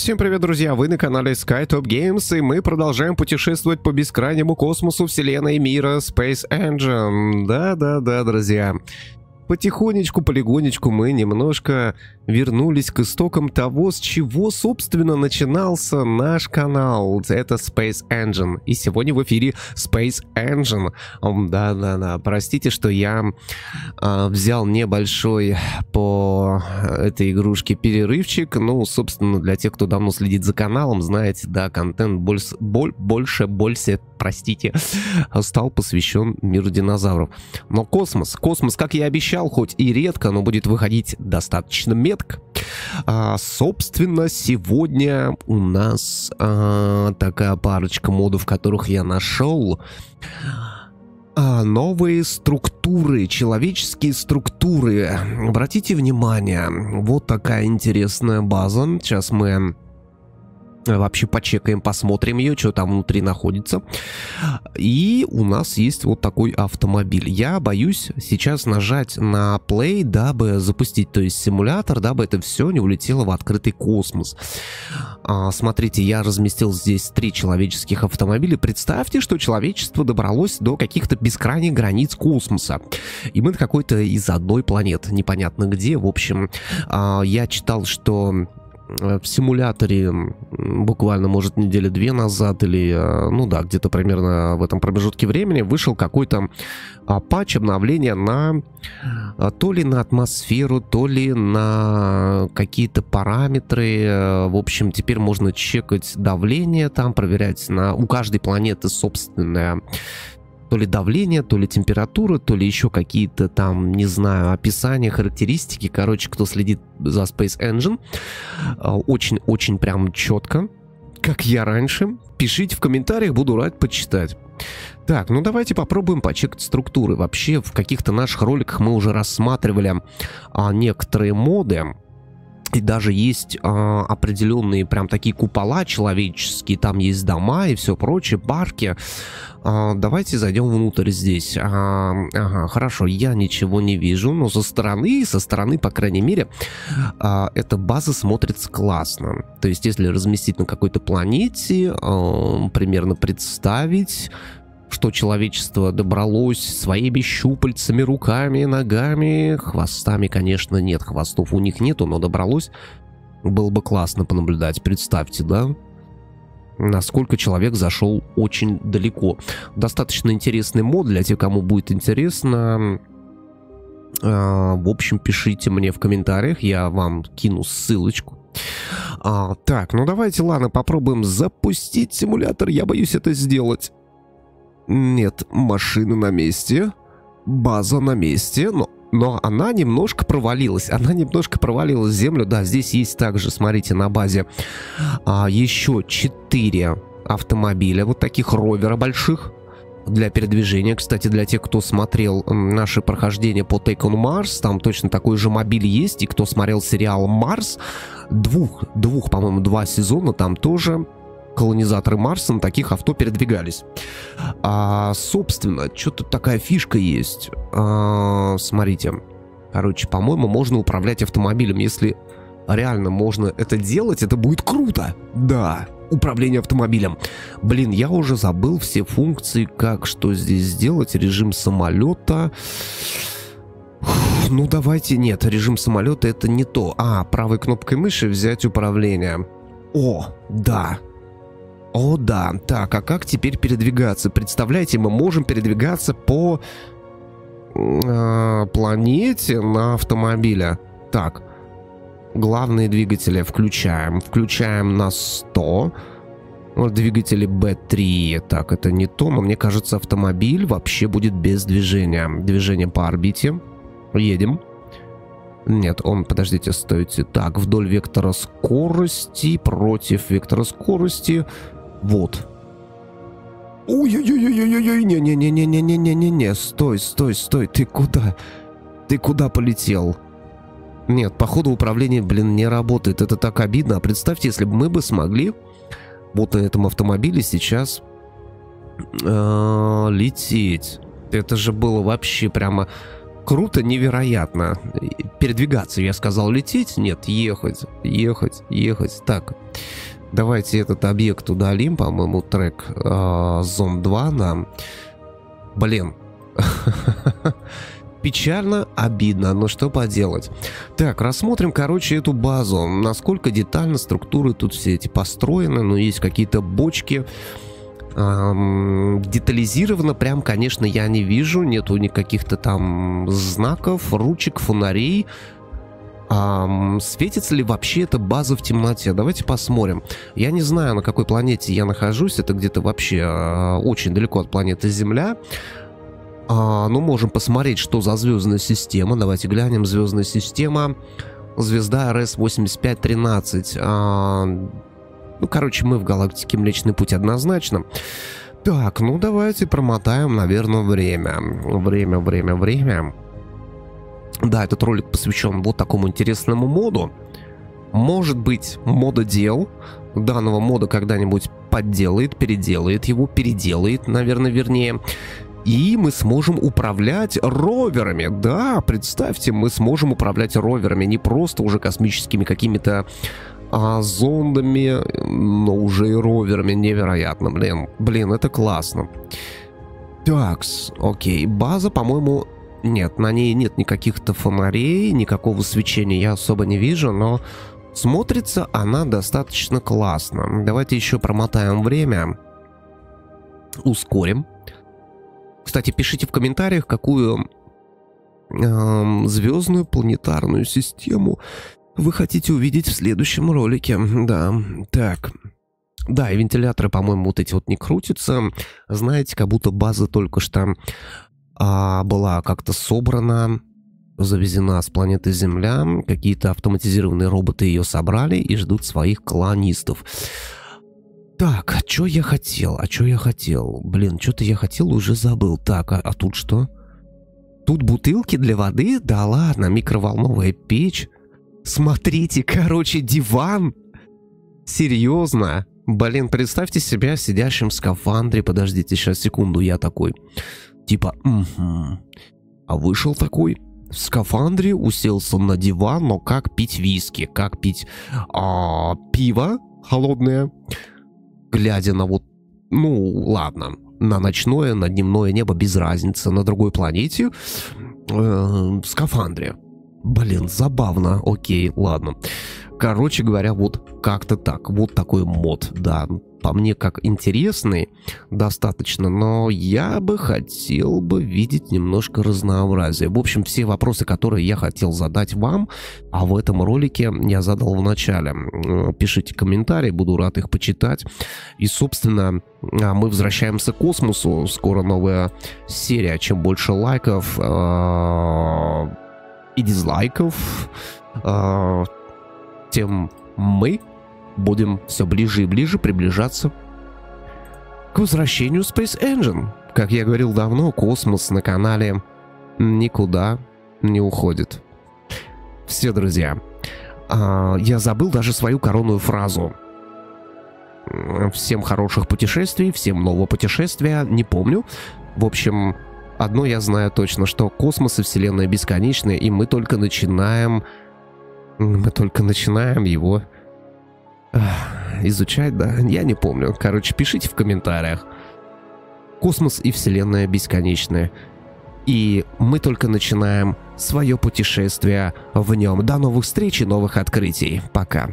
Всем привет, друзья! Вы на канале SkyTop Games, и мы продолжаем путешествовать по бескрайнему космосу вселенной мира Space Engine. Да-да-да, друзья. Потихонечку, полигонечку мы немножко вернулись к истокам того, с чего, собственно, начинался наш канал. Это Space Engine. И сегодня в эфире Space Engine. Да-да-да, простите, что я э, взял небольшой по этой игрушке перерывчик. Ну, собственно, для тех, кто давно следит за каналом, знаете, да, контент больше, боль, больше, больше, простите, стал посвящен миру динозавров. Но космос, космос, как я обещал, хоть и редко, но будет выходить достаточно метко. А, собственно, сегодня у нас а, такая парочка модов, которых я нашел. А, новые структуры, человеческие структуры. Обратите внимание, вот такая интересная база. Сейчас мы Вообще почекаем, посмотрим ее, что там внутри находится. И у нас есть вот такой автомобиль. Я боюсь сейчас нажать на play, дабы запустить, то есть симулятор, дабы это все не улетело в открытый космос. А, смотрите, я разместил здесь три человеческих автомобиля. Представьте, что человечество добралось до каких-то бескрайних границ космоса. И мы на какой-то из одной планеты, непонятно где. В общем, а, я читал, что в симуляторе буквально, может, недели две назад или, э, ну да, где-то примерно в этом промежутке времени вышел какой-то а, патч обновления на а, то ли на атмосферу, то ли на какие-то параметры. Э, в общем, теперь можно чекать давление там, проверять на у каждой планеты собственное то ли давление, то ли температура, то ли еще какие-то там, не знаю, описания, характеристики. Короче, кто следит за Space Engine, очень-очень прям четко, как я раньше. Пишите в комментариях, буду рад почитать. Так, ну давайте попробуем почекать структуры. Вообще, в каких-то наших роликах мы уже рассматривали а, некоторые моды, и даже есть э, определенные прям такие купола человеческие, там есть дома и все прочее, парки. Э, давайте зайдем внутрь здесь. Э, ага, хорошо, я ничего не вижу, но со стороны, со стороны, по крайней мере, э, эта база смотрится классно. То есть, если разместить на какой-то планете, э, примерно представить что человечество добралось своими щупальцами, руками, ногами, хвостами, конечно, нет, хвостов у них нету, но добралось. Было бы классно понаблюдать, представьте, да? Насколько человек зашел очень далеко. Достаточно интересный мод для тех, кому будет интересно. А, в общем, пишите мне в комментариях, я вам кину ссылочку. А, так, ну давайте, ладно, попробуем запустить симулятор. Я боюсь это сделать. Нет, машина на месте, база на месте, но, но она немножко провалилась. Она немножко провалилась в землю. Да, здесь есть также, смотрите, на базе а, еще 4 автомобиля, вот таких ровера больших для передвижения. Кстати, для тех, кто смотрел наши прохождения по Take on Mars, там точно такой же мобиль есть. И кто смотрел сериал Марс, двух, двух по-моему, два сезона там тоже колонизаторы Марса на таких авто передвигались. А, собственно, что тут такая фишка есть. А, смотрите. Короче, по-моему, можно управлять автомобилем. Если реально можно это делать, это будет круто. Да, управление автомобилем. Блин, я уже забыл все функции, как что здесь сделать. Режим самолета. Ну давайте, нет, режим самолета это не то. А, правой кнопкой мыши взять управление. О, да, о да, так, а как теперь передвигаться? Представляете, мы можем передвигаться по э, планете на автомобиле. Так, главные двигатели включаем. Включаем на 100. Вот двигатели B3. Так, это не то, но мне кажется, автомобиль вообще будет без движения. Движение по орбите. Едем. Нет, он, подождите, стойте. Так, вдоль вектора скорости, против вектора скорости. Вот. Ой-ой-ой-ой-ой-ой, не-не-не-не-не-не-не-не-не, стой, стой, стой, ты куда? Ты куда полетел? Нет, походу управление, блин, не работает, это так обидно. А представьте, если бы мы бы смогли вот на этом автомобиле сейчас э, лететь. Это же было вообще прямо круто, невероятно. Передвигаться, я сказал, лететь? Нет, ехать, ехать, ехать. Так, давайте этот объект удалим, по-моему, трек э, Zone 2 нам. Блин. Печально, обидно, но что поделать. Так, рассмотрим, короче, эту базу. Насколько детально структуры тут все эти построены. Ну, есть какие-то бочки. Эм, детализировано прям, конечно, я не вижу. Нету никаких-то там знаков, ручек, фонарей. Um, светится ли вообще эта база в темноте? Давайте посмотрим. Я не знаю, на какой планете я нахожусь. Это где-то вообще uh, очень далеко от планеты Земля. А, ну, можем посмотреть, что за звездная система. Давайте глянем. Звездная система. Звезда РС-8513. А, ну, короче, мы в галактике Млечный Путь однозначно. Так, ну давайте промотаем, наверное, время. Время, время, время. Да, этот ролик посвящен вот такому интересному моду. Может быть, мододел данного мода когда-нибудь подделает, переделает его, переделает, наверное, вернее и мы сможем управлять роверами. Да, представьте, мы сможем управлять роверами, не просто уже космическими какими-то а, зондами, но уже и роверами. Невероятно, блин. Блин, это классно. Такс, окей, база, по-моему, нет, на ней нет никаких-то фонарей, никакого свечения я особо не вижу, но смотрится она достаточно классно. Давайте еще промотаем время, ускорим. Кстати, пишите в комментариях, какую э, звездную планетарную систему вы хотите увидеть в следующем ролике. Да, так. Да, и вентиляторы, по-моему, вот эти вот не крутятся. Знаете, как будто база только что а, была как-то собрана, завезена с планеты Земля. Какие-то автоматизированные роботы ее собрали и ждут своих колонистов. Так, а что я хотел? А что я хотел? Блин, что-то я хотел, уже забыл. Так, а, а тут что? Тут бутылки для воды? Да ладно, микроволновая печь. Смотрите, короче, диван. Серьезно? Блин, представьте себя сидящим в скафандре. Подождите, сейчас секунду, я такой. Типа, угу. А вышел такой в скафандре, уселся на диван, но как пить виски, как пить а, пиво холодное глядя на вот, ну, ладно, на ночное, на дневное небо без разницы, на другой планете, э, в скафандре. Блин, забавно, окей, ладно. Короче говоря, вот как-то так, вот такой мод, да по мне как интересный достаточно, но я бы хотел бы видеть немножко разнообразия. В общем, все вопросы, которые я хотел задать вам, а в этом ролике я задал в начале. Пишите комментарии, буду рад их почитать. И, собственно, а, мы возвращаемся к космосу. Скоро новая серия. Чем больше лайков э, и дизлайков, э, тем мы будем все ближе и ближе приближаться к возвращению Space Engine. Как я говорил давно, космос на канале никуда не уходит. Все, друзья. А, я забыл даже свою коронную фразу. Всем хороших путешествий, всем нового путешествия, не помню. В общем, одно я знаю точно, что космос и Вселенная бесконечны, и мы только начинаем... Мы только начинаем его изучать, да? Я не помню. Короче, пишите в комментариях. Космос и Вселенная бесконечны. И мы только начинаем свое путешествие в нем. До новых встреч и новых открытий. Пока.